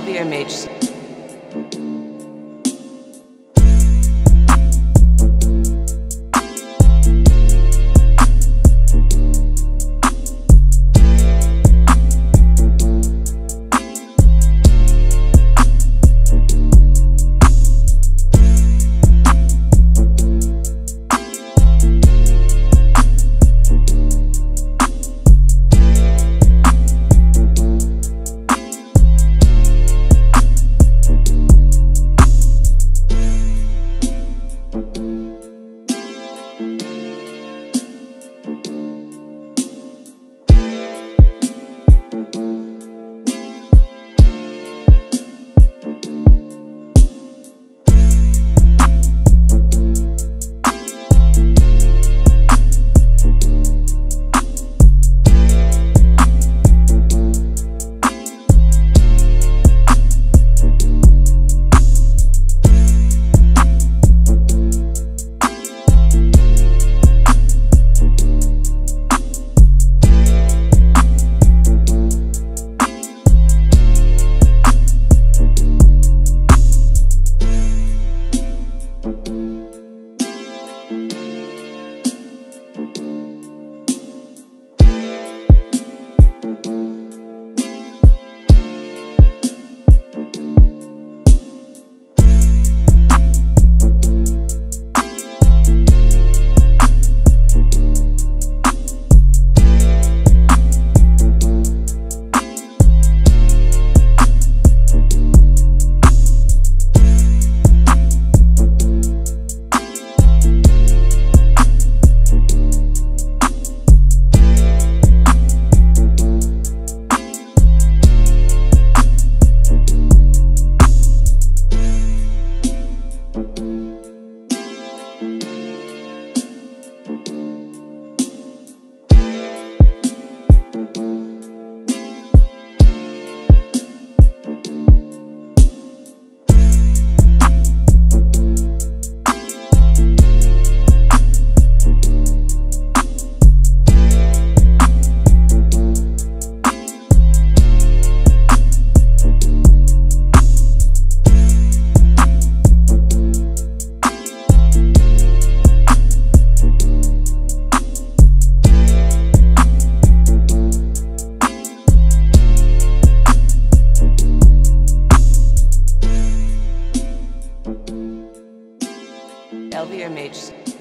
LVMH. LVMH.